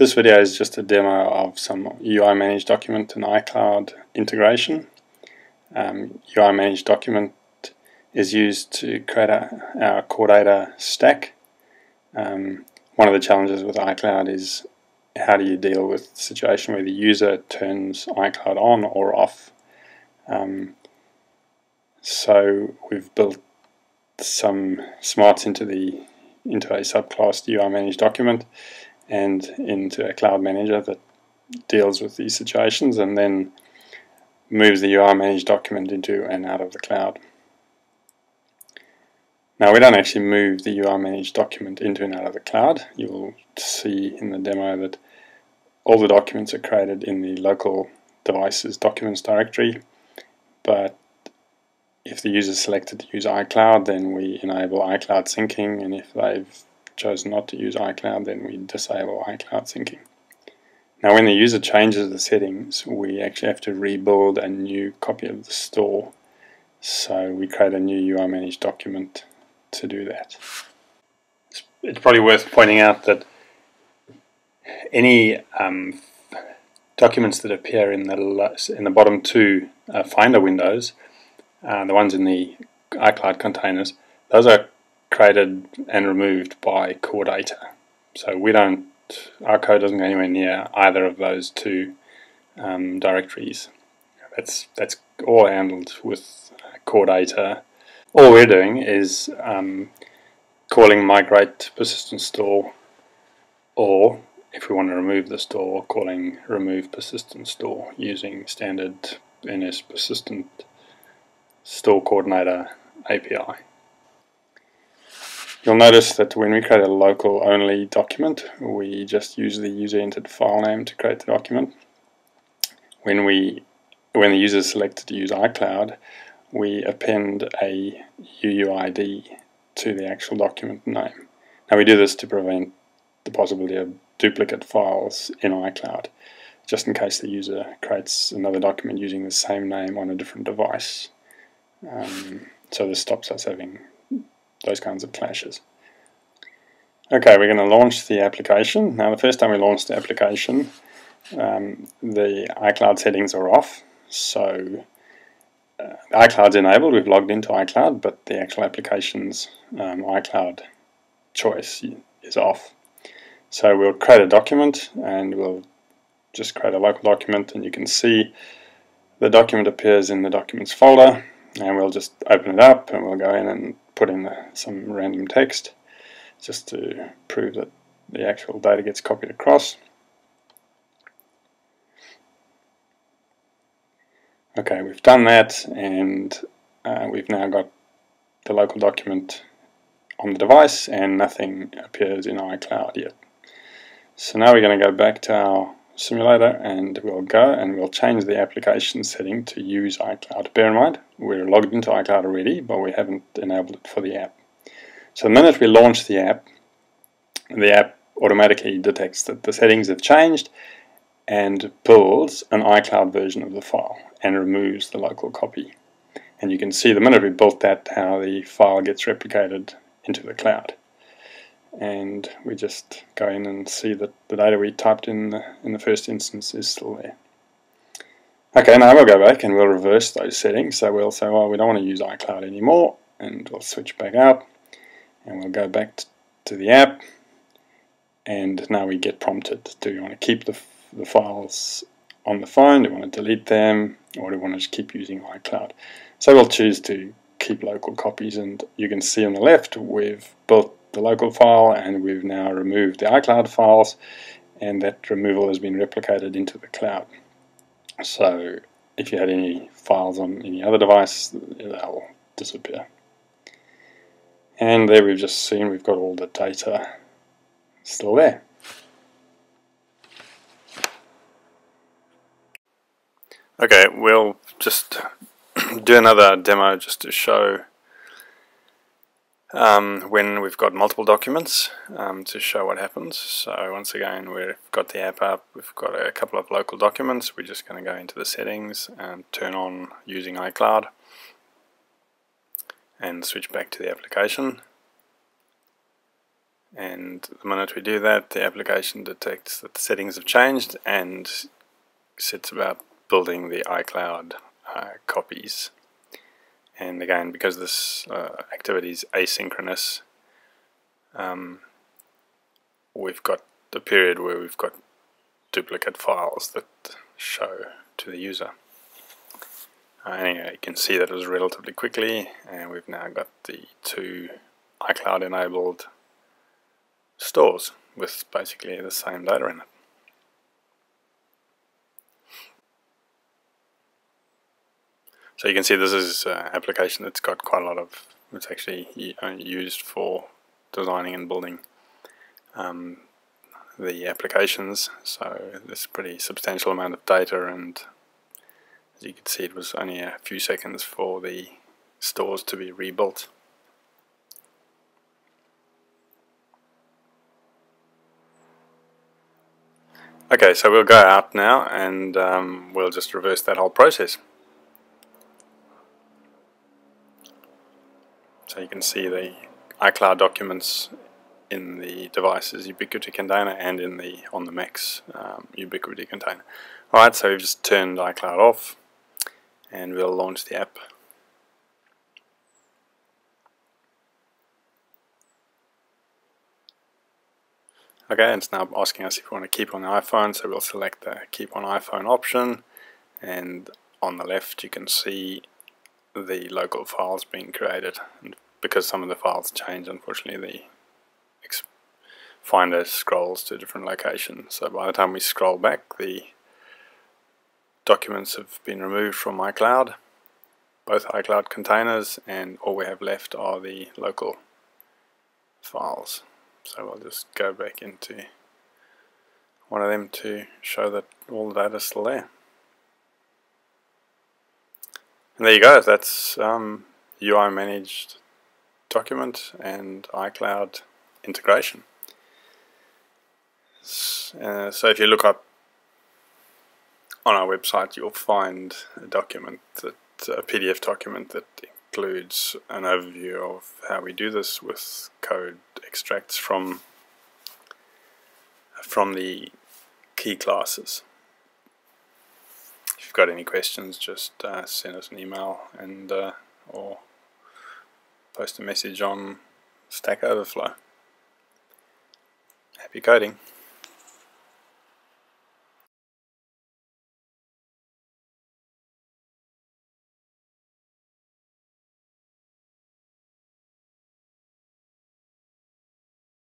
This video is just a demo of some UI Managed document and iCloud integration. Um, UI Managed document is used to create a, our core data stack. Um, one of the challenges with iCloud is how do you deal with the situation where the user turns iCloud on or off. Um, so we've built some smarts into the into a subclass UI Managed document and into a cloud manager that deals with these situations and then moves the UI managed document into and out of the cloud. Now we don't actually move the UI managed document into and out of the cloud. You'll see in the demo that all the documents are created in the local devices documents directory but if the user selected to use iCloud then we enable iCloud syncing and if they've chose not to use iCloud, then we disable iCloud syncing. Now when the user changes the settings, we actually have to rebuild a new copy of the store. So we create a new UI managed document to do that. It's probably worth pointing out that any um, documents that appear in the in the bottom two uh, Finder windows, uh, the ones in the iCloud containers, those are created and removed by core data. So we don't, our code doesn't go anywhere near either of those two um, directories. That's that's all handled with core data. All we're doing is um, calling migrate persistent store, or if we want to remove the store, calling remove persistent store using standard NS persistent store coordinator API. You'll notice that when we create a local only document, we just use the user entered file name to create the document. When we when the user is selected to use iCloud, we append a UUID to the actual document name. Now we do this to prevent the possibility of duplicate files in iCloud, just in case the user creates another document using the same name on a different device. Um, so this stops us having those kinds of clashes. Okay, we're going to launch the application. Now the first time we launch the application, um, the iCloud settings are off. So uh, iCloud's enabled, we've logged into iCloud, but the actual application's um, iCloud choice is off. So we'll create a document and we'll just create a local document and you can see the document appears in the documents folder and we'll just open it up and we'll go in and put in some random text just to prove that the actual data gets copied across. Okay, we've done that and uh, we've now got the local document on the device and nothing appears in iCloud yet. So now we're going to go back to our simulator and we'll go and we'll change the application setting to use iCloud. Bear in mind, we're logged into iCloud already, but we haven't enabled it for the app. So the minute we launch the app, the app automatically detects that the settings have changed and pulls an iCloud version of the file and removes the local copy. And you can see the minute we built that how the file gets replicated into the cloud and we just go in and see that the data we typed in the, in the first instance is still there. Okay, now we'll go back and we'll reverse those settings. So we'll say, well, we don't want to use iCloud anymore, and we'll switch back out, and we'll go back to the app, and now we get prompted. Do you want to keep the, the files on the phone? Do you want to delete them? Or do you want to just keep using iCloud? So we'll choose to keep local copies, and you can see on the left we've built the local file and we've now removed the iCloud files and that removal has been replicated into the cloud. So if you had any files on any other device, they'll disappear. And there we've just seen we've got all the data still there. Okay, we'll just do another demo just to show um, when we've got multiple documents um, to show what happens. So once again we've got the app up, we've got a couple of local documents, we're just going to go into the settings and turn on using iCloud and switch back to the application and the minute we do that the application detects that the settings have changed and sets about building the iCloud uh, copies and again because this uh, activity is asynchronous um, we've got the period where we've got duplicate files that show to the user uh, anyway you can see that it was relatively quickly and we've now got the two iCloud enabled stores with basically the same data in it. So you can see this is an application that's got quite a lot of, it's actually uh, used for designing and building um, the applications. So there's a pretty substantial amount of data and as you can see it was only a few seconds for the stores to be rebuilt. Okay, so we'll go out now and um, we'll just reverse that whole process. So you can see the iCloud documents in the device's ubiquity container and in the on the Mac's um, ubiquity container. Alright, so we've just turned iCloud off and we'll launch the app. Okay, it's now asking us if we want to keep on the iPhone, so we'll select the keep on iPhone option and on the left you can see the local files being created and because some of the files change unfortunately the Finder scrolls to different location. So by the time we scroll back the documents have been removed from iCloud both iCloud containers and all we have left are the local files. So I'll just go back into one of them to show that all the data is still there. And there you go, that's um, UI managed document and iCloud integration. Uh, so if you look up on our website you'll find a document that a PDF document that includes an overview of how we do this with code extracts from from the key classes. If you've got any questions, just uh, send us an email and uh, or post a message on Stack Overflow. Happy coding.